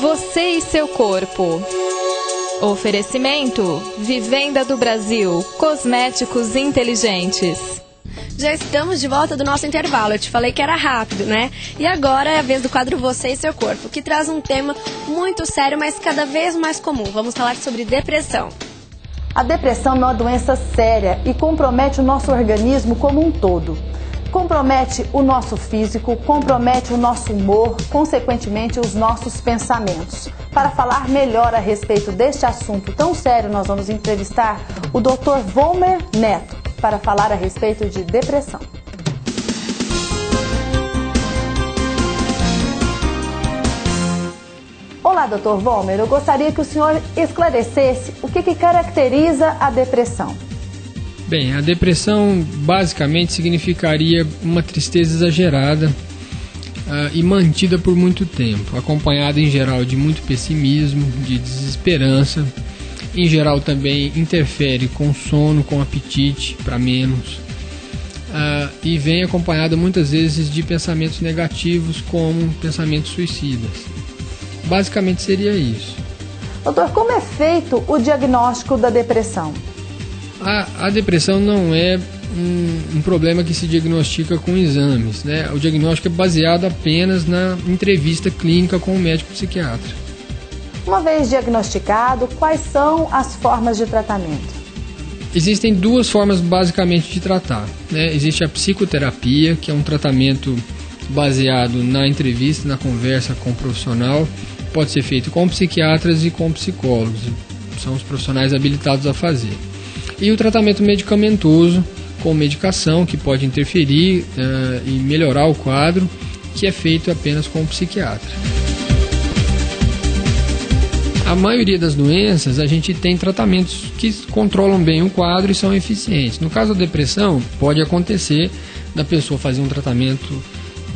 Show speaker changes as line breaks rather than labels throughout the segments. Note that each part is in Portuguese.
Você e seu corpo. Oferecimento: Vivenda do Brasil, cosméticos inteligentes.
Já estamos de volta do nosso intervalo. Eu te falei que era rápido, né? E agora é a vez do quadro Você e seu corpo, que traz um tema muito sério, mas cada vez mais comum. Vamos falar sobre depressão.
A depressão é uma doença séria e compromete o nosso organismo como um todo. Compromete o nosso físico, compromete o nosso humor, consequentemente os nossos pensamentos. Para falar melhor a respeito deste assunto tão sério, nós vamos entrevistar o Dr. Volmer Neto para falar a respeito de depressão. Olá, Dr. Volmer. Eu gostaria que o senhor esclarecesse o que, que caracteriza a depressão.
Bem, a depressão basicamente significaria uma tristeza exagerada uh, e mantida por muito tempo, acompanhada em geral de muito pessimismo, de desesperança. Em geral também interfere com sono, com apetite para menos. Uh, e vem acompanhada muitas vezes de pensamentos negativos, como pensamentos suicidas. Basicamente seria isso.
Doutor, como é feito o diagnóstico da depressão?
A, a depressão não é um, um, problema que se diagnostica com exames. Né? O diagnóstico é baseado apenas na entrevista clínica com o médico psiquiatra.
Uma vez diagnosticado, quais são as formas de tratamento?
Existem duas formas basicamente de tratar. Né? Existe a psicoterapia, que é um tratamento baseado na entrevista, na conversa com o profissional pode ser feito com psiquiatras e com psicólogos, são os profissionais habilitados a fazer. E o tratamento medicamentoso, com medicação, que pode interferir uh, e melhorar o quadro, que é feito apenas com o psiquiatra. A maioria das doenças, a gente tem tratamentos que controlam bem o quadro e são eficientes. No caso da depressão, pode acontecer da pessoa fazer um tratamento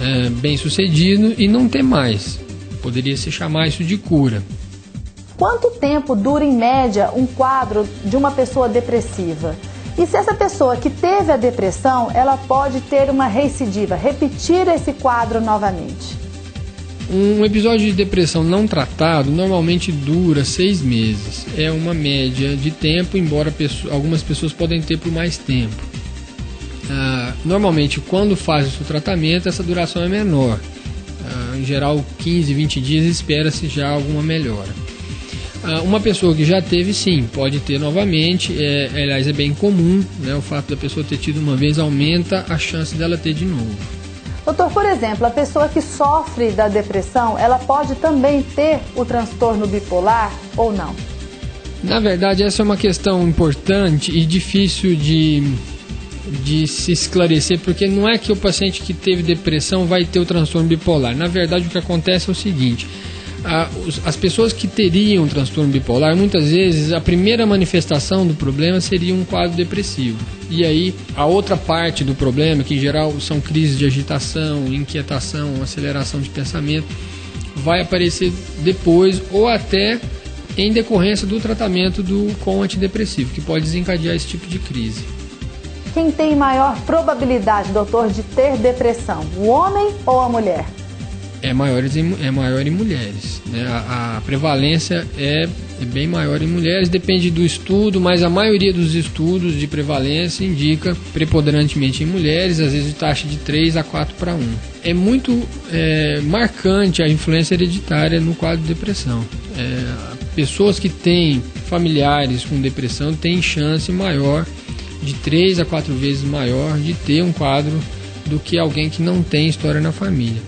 é, bem sucedido e não ter mais. Poderia se chamar isso de cura.
Quanto tempo dura em média um quadro de uma pessoa depressiva? E se essa pessoa que teve a depressão, ela pode ter uma recidiva, repetir esse quadro novamente?
Um episódio de depressão não tratado normalmente dura seis meses. É uma média de tempo, embora algumas pessoas podem ter por mais tempo. Ah, normalmente, quando faz o tratamento, essa duração é menor em geral 15, 20 dias espera-se já alguma melhora. Ah, uma pessoa que já teve, sim, pode ter novamente, é, aliás, é bem comum, né, o fato da pessoa ter tido uma vez aumenta a chance dela ter de novo.
Doutor, por exemplo, a pessoa que sofre da depressão, ela pode também ter o transtorno bipolar ou não?
Na verdade, essa é uma questão importante e difícil de de se esclarecer, porque não é que o paciente que teve depressão vai ter o transtorno bipolar. Na verdade, o que acontece é o seguinte: as pessoas que teriam transtorno bipolar, muitas vezes a primeira manifestação do problema seria um quadro depressivo. E aí, a outra parte do problema, que em geral são crises de agitação, inquietação, aceleração de pensamento, vai aparecer depois ou até em decorrência do tratamento do, com antidepressivo, que pode desencadear esse tipo de crise.
Quem tem maior probabilidade, doutor, de ter depressão, o homem ou a mulher?
É maior, é maior em mulheres. Né? A, a prevalência é, é bem maior em mulheres, depende do estudo, mas a maioria dos estudos de prevalência indica preponderantemente em mulheres, às vezes taxa de 3 a 4 para 1. É muito é, marcante a influência hereditária no quadro de depressão. É, pessoas que têm familiares com depressão têm chance maior de três a quatro vezes maior de ter um quadro do que alguém que não tem história na família.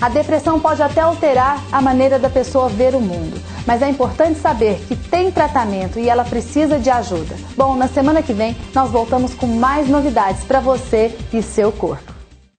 A depressão pode até alterar a maneira da pessoa ver o mundo, mas é importante saber que tem tratamento e ela precisa de ajuda. Bom, na semana que vem nós voltamos com mais novidades para você e seu corpo.